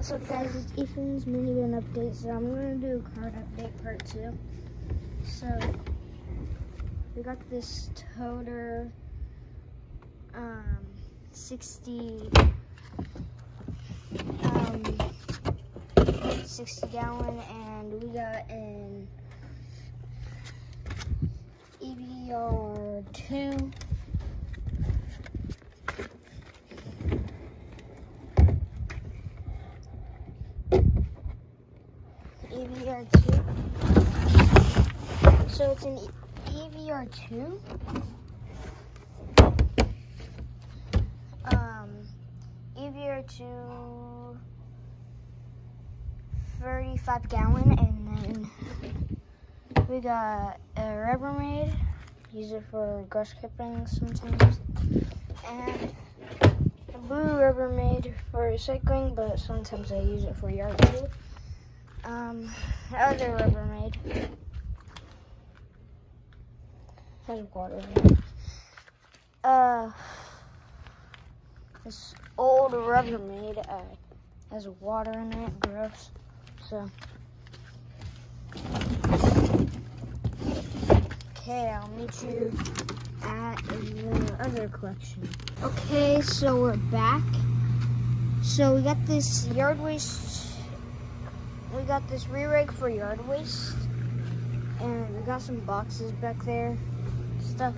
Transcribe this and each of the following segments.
What's up guys, it's Ethan's minivan update, so I'm gonna do a card update part two. So, we got this toter, um, 60, um, 60 gallon, and we got an EVR2. EVR2. So it's an EVR2. Um, EVR2 35 gallon and then we got a Rubbermaid. Use it for grass clipping sometimes. And a blue Rubbermaid for recycling, but sometimes I use it for yard glue. Um, the other Rubbermaid has water. Uh, this old Rubbermaid uh, has water in it, gross. So, okay, I'll meet you at the other collection. Okay, so we're back. So we got this yard waste we got this Rehrig for yard waste. And we got some boxes back there, stuff.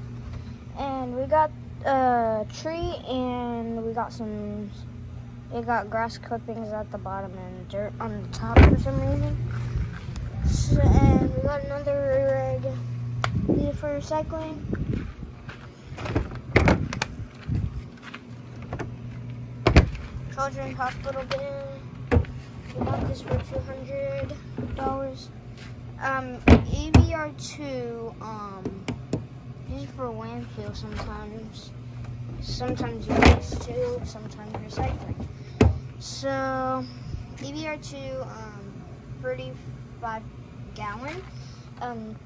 And we got a tree and we got some, we got grass clippings at the bottom and dirt on the top for some reason. So, and we got another Rehrig for recycling. Children's Hospital bin. We got this for two hundred dollars. Um, EVR2 um used for landfill sometimes. Sometimes you waste too. Sometimes recycling. So EVR2 um 35 gallon. Um,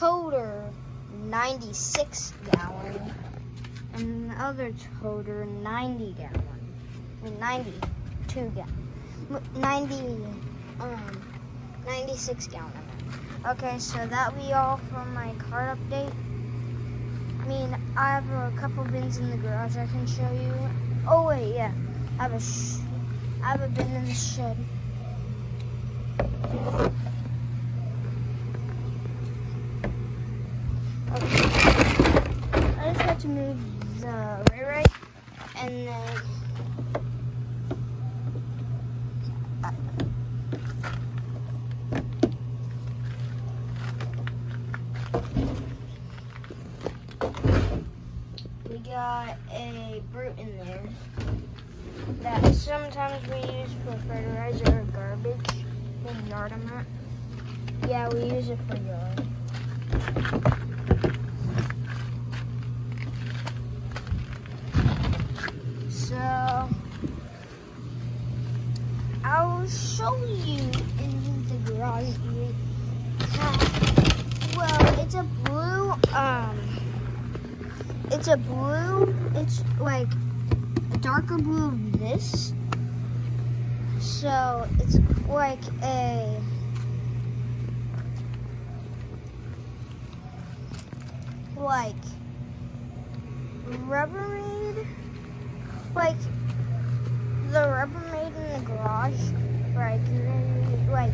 toter 96 gallon. And the other toter 90 gallon. I mean 92 gallon. 90, um, 96 gallon. Okay, so that'll be all from my card update. I mean, I have a couple bins in the garage I can show you. Oh wait, yeah, I have a, I have a bin in the shed. Okay. I just had to move the Rehrig, and then we got a brute in there that sometimes we use for fertilizer or garbage in yard I'm. Yeah, we use it for yard. So I'll show you in the garage. Well, it's a blue um it's a blue, it's like a darker blue of this. So it's like a like Rubbermaid, like the Rubbermaid in the garage, like like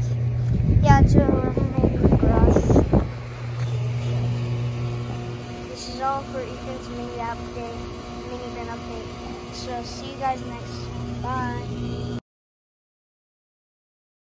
yeah, it's a Rubbermaid in the garage all for Ethan's mini update, mini bin update. So see you guys next. Bye.